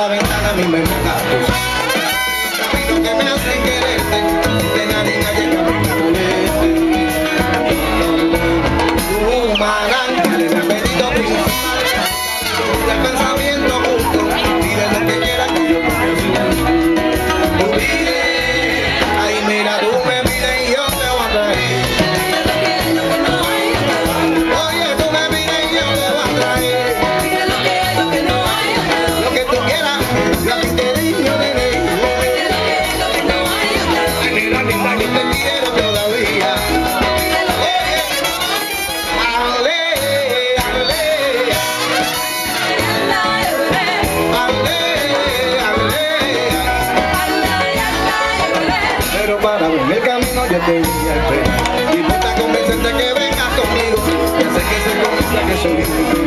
la ventana a me. y al frente. Y no convencente que vengas conmigo, ya sé que se comienza que soy único.